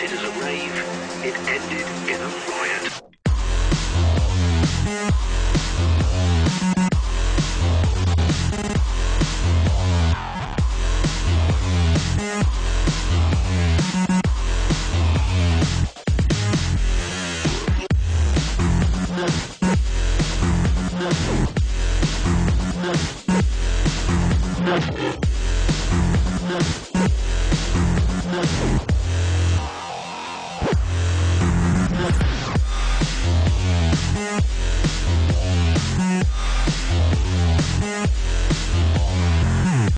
started as a rave, it ended in a riot. you